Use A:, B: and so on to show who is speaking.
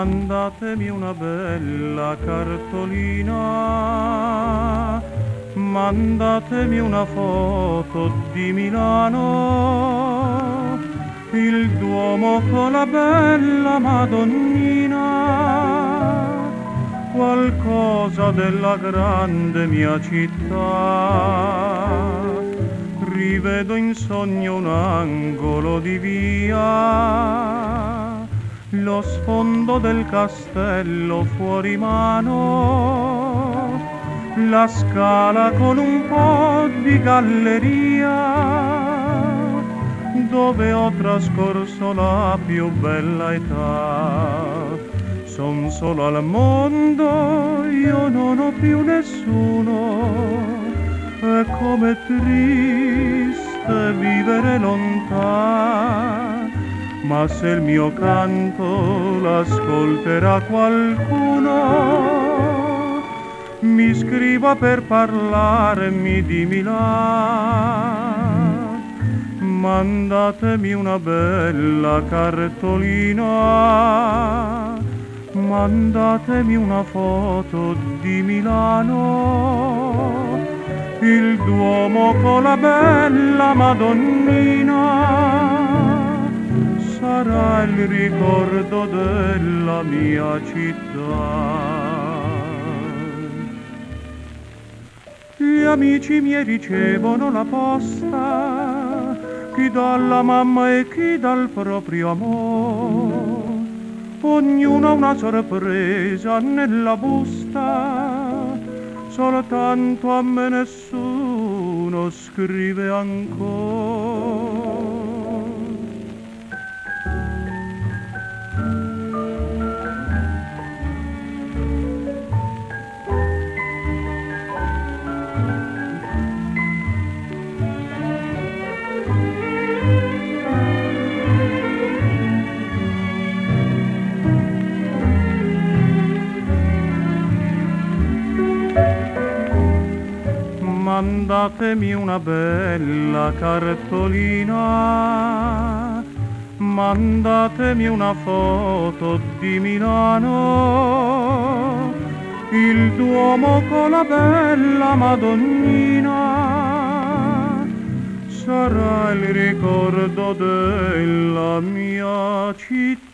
A: mandatemi una bella cartolina, mandatemi una foto di Milano, il Duomo con la bella Madonnina, qualcosa della grande mia città. Rivedo in sogno un angolo di via lo sfondo del castello fuori mano, la scala con un po' di galleria, dove ho trascorso la più bella età. Son solo al mondo, io non ho più nessuno, è come triste vivere lontano ma se il mio canto l'ascolterà qualcuno, mi scriva per parlarmi di Milano. Mandatemi una bella cartolina, mandatemi una foto di Milano, il Duomo con la bella Madonnina sarà il ricordo della mia città. Gli amici miei ricevono la posta, chi dalla mamma e chi dal proprio amore. Ognuno ha una sorpresa nella busta, soltanto a me nessuno scrive ancora. Mandatemi una bella cartolina, mandatemi una foto di Milano, il Duomo con la bella Madonnina, sarà il ricordo della mia città.